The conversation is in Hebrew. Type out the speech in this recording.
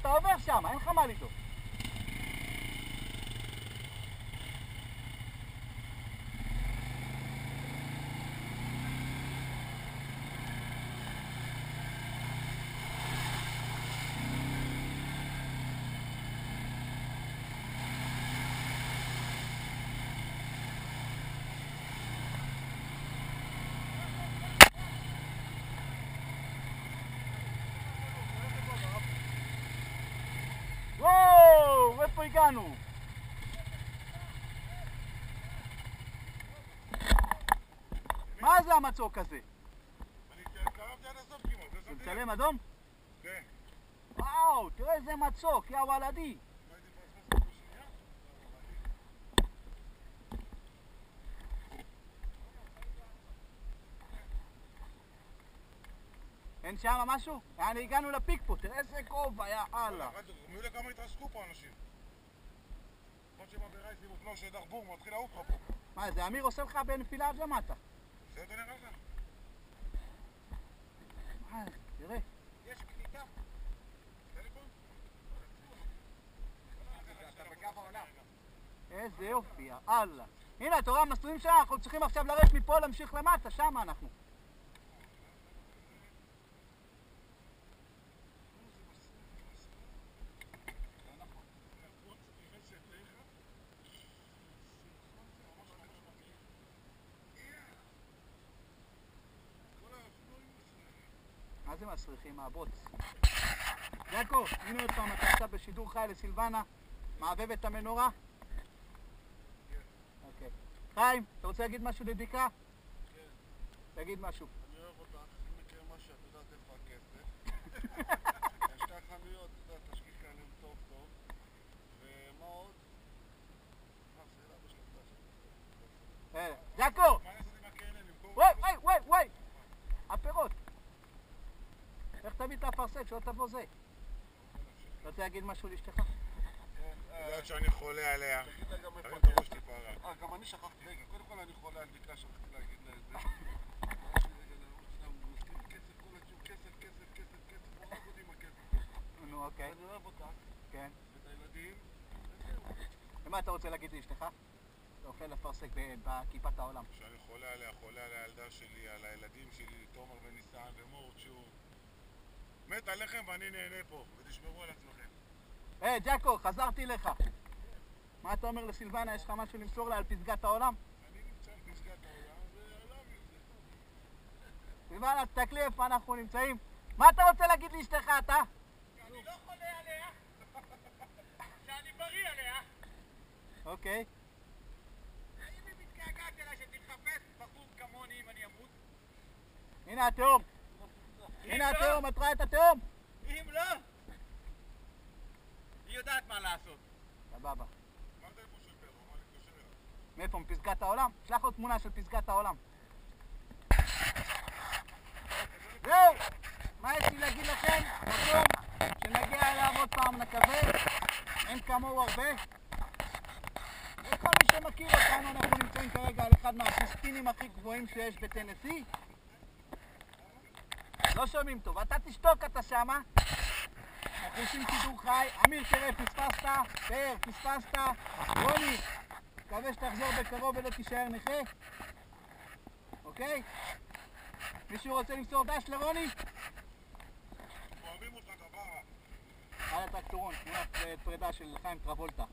אתה עובר שם, אין לך מה לדאוג. הגענו? מה זה המצוק הזה? לב. מצלם אדום? כן. וואו, תראה איזה מצוק, יא וולדי. אין שם משהו? יעני, הגענו לפיק פה, תראה איזה כובע, יא אללה. יודע כמה התרסקו פה אנשים. עוד שמעבירה איתי אופנוע של דרבור, מתחיל לעוף לך פה. מה, זה אמיר עושה לך בנפילה עד למטה. זה אתה נראה לך? מה, תראה. יש קליטה. איזה יופי, יא אללה. הנה, אתה רואה המסלולים שלנו, אנחנו צריכים עכשיו לרדת מפה להמשיך למטה, שם אנחנו. מה זה מסריחים מהבוץ? יעקב, הנה עוד פעם, אתה עכשיו בשידור חי לסילבנה, מעבב את המנורה? אוקיי. חיים, אתה רוצה להגיד משהו לבדיקה? כן. תגיד משהו. אני אוהב אותך, אם יקרה משהו, את יודעת איפה הכסף. יש שתי חנויות, את יודעת, תשגיחי עליהם טוב טוב. ומה עוד? מה, שאלה בשלב אה, יעקב! מה לעשות עם הכאלה? למכור? וואי, וואי, וואי, וואי! הפירות. איך האפרסק, שלא תבוא זה? רוצה להגיד משהו לאשתך? יודעת שאני חולה עליה. תרים את הראש טיפה. אה, גם אני שכחתי, רגע, קודם כל אני חולה על דקלה, שכחתי להגיד לה את זה. נו, אוקיי. אני אוהב אותה, כן. את הילדים, ומה אתה רוצה להגיד לאשתך? אתה אוכל אפרסק בכיפת העולם. שאני חולה עליה, חולה על הילדה שלי, על הילדים שלי, תומר וניסן ומור צ'ור. מת עליכם ואני נהנה פה, ותשמרו על עצמכם. היי, ג'קו, חזרתי לך. מה אתה אומר לסילבנה, יש לך משהו למסור לה על פסגת העולם? אני נמצא על פסגת העולם, והעולם טוב. סילבנה, תסתכלי איפה אנחנו נמצאים. מה אתה רוצה להגיד לאשתך, אתה? אני לא חולה עליה, שאני בריא עליה. אוקיי. האם היא מתגעגעת אליי שתחפש בחור כמוני אם אני אמות? הנה התהום. התהום, את רואה את התהום? אם לא, היא יודעת מה לעשות. סבבה. מאיפה, מפסגת העולם? שלח לו תמונה של פסגת העולם. זהו! מה יש לי להגיד לכם? מקום שנגיע אליו עוד פעם נקווה, אין כמוהו הרבה. וכל מי שמכיר אותנו, אנחנו נמצאים כרגע על אחד מהפיסטינים הכי גבוהים שיש בטנסי. לא שומעים טוב, אתה תשתוק אתה שמה. אנחנו עושים שידור חי. אמיר, תראה, פספסת, פאר, פספסת. רוני, מקווה שתחזור בקרוב ולא תישאר נכה. אוקיי? מישהו רוצה למסור דש לרוני? אוהבים אותך כפרה. על הטרקטורון, תמונת אה, פרידה של חיים טרבולטה.